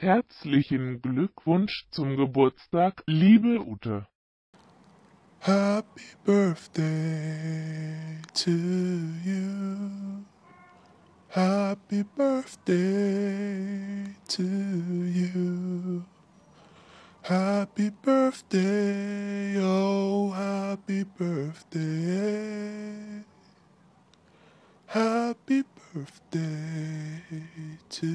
Herzlichen Glückwunsch zum Geburtstag, liebe Ute. Happy birthday to you. Happy birthday to you. Happy birthday, oh, happy birthday. Happy birthday to